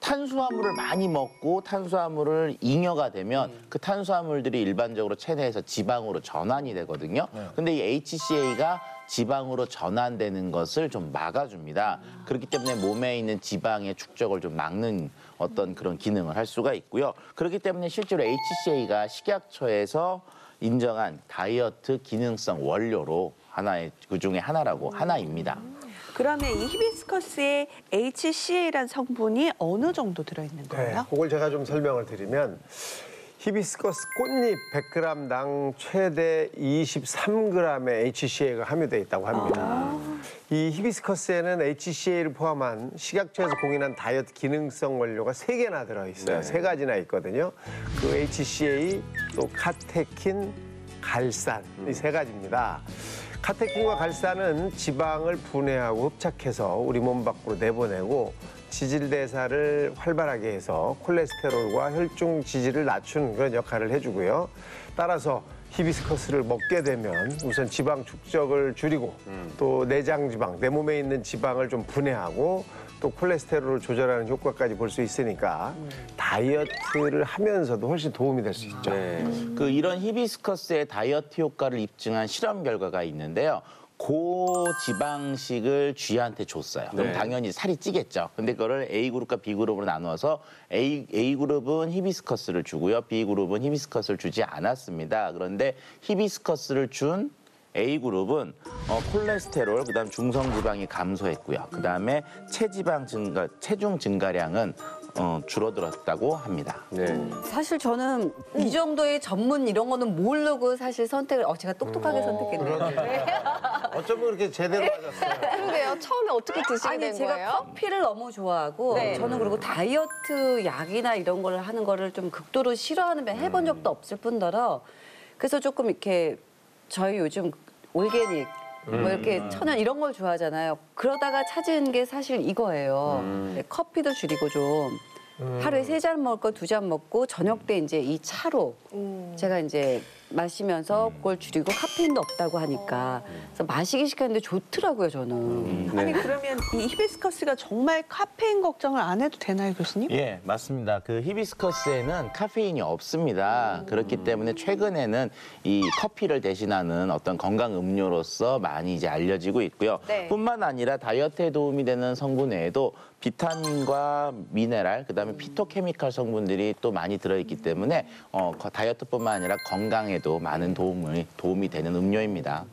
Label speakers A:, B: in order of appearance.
A: 탄수화물을 많이 먹고 탄수화물을 잉여가 되면 그 탄수화물들이 일반적으로 체내에서 지방으로 전환이 되거든요. 근데 이 HCA가 지방으로 전환되는 것을 좀 막아줍니다. 그렇기 때문에 몸에 있는 지방의 축적을 좀 막는 어떤 그런 기능을 할 수가 있고요. 그렇기 때문에 실제로 HCA가 식약처에서 인정한 다이어트 기능성 원료로 하나의 그 중에 하나라고 하나입니다.
B: 그러면 이 히비스커스에 HCA란 성분이 어느 정도 들어있는
C: 네,
B: 거예요?
C: 그걸 제가 좀 설명을 드리면 히비스커스 꽃잎 100g당 최대 23g의 HCA가 함유되어 있다고 합니다. 이 히비스커스에는 HCA를 포함한 식약처에서 공인한 다이어트 기능성 원료가 세개나 들어있어요. 세 가지나 있거든요. 그 HCA, 또 카테킨, 갈산 이 세 가지입니다. 카테킨과 갈산은 지방을 분해하고 흡착해서 우리 몸 밖으로 내보내고 지질 대사를 활발하게 해서 콜레스테롤과 혈중 지질을 낮추는 그런 역할을 해주고요. 따라서 히비스커스를 먹게 되면 우선 지방 축적을 줄이고 또 내장 지방, 내 몸에 있는 지방을 좀 분해하고 또 콜레스테롤을 조절하는 효과까지 볼 수 있으니까 다이어트를 하면서도 훨씬 도움이 될 수 있죠.
A: 그 이런 히비스커스의 다이어트 효과를 입증한 실험 결과가 있는데요. 고지방식을 쥐한테 줬어요. 그럼 당연히 살이 찌겠죠. 근데 그거를 A그룹과 B그룹으로 나누어서 A, A그룹은 히비스커스를 주고요. B그룹은 히비스커스를 주지 않았습니다. 그런데 히비스커스를 준 A그룹은 어, 콜레스테롤, 그다음 중성 지방이 감소했고요. 그다음에 체지방 증가, 체중 증가량은 어, 줄어들었다고 합니다.
D: 사실 저는 이 정도의 전문 이런 거는 모르고 사실 선택을 어 제가 똑똑하게 선택했네요.
C: 어쩌면 그렇게 제대로 맞았어요.
E: 그러게요. 처음에 어떻게 드시게
D: 아니
E: 된
D: 제가
E: 거예요?
D: 커피를 너무 좋아하고
E: 네.
D: 저는 그리고 다이어트 약이나 이런 거를 하는 거를 좀 극도로 싫어하는 면 해본 적도 없을 뿐더러 그래서 조금 이렇게 저희 요즘 올게닉 뭐 이렇게 천연 이런 걸 좋아하잖아요. 그러다가 찾은 게 사실 이거예요. 네, 커피도 줄이고 좀. 하루에 세 잔 먹을 거 두 잔 먹고 저녁 때 이제 이 차로 제가 이제 마시면서 그걸 줄이고 카페인도 없다고 하니까 그래서 마시기 시작했는데 좋더라고요 저는.
B: 아니 그러면 이 히비스커스가 정말 카페인 걱정을 안 해도 되나요, 교수님?
A: 예, 맞습니다. 그 히비스커스에는 카페인이 없습니다. 그렇기 때문에 최근에는 이 커피를 대신하는 어떤 건강 음료로서 많이 이제 알려지고 있고요.
E: 네.
A: 뿐만 아니라 다이어트에 도움이 되는 성분 외에도 비타민과 미네랄, 그다음에 피토케미칼 성분들이 또 많이 들어있기 때문에 어, 거- 다이어트뿐만 아니라 건강에도 많은 도움을 도움이 되는 음료입니다.